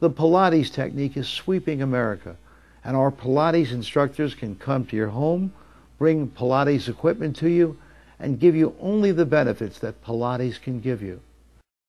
The Pilates technique is sweeping America, and our Pilates instructors can come to your home, bring Pilates equipment to you, and give you only the benefits that Pilates can give you.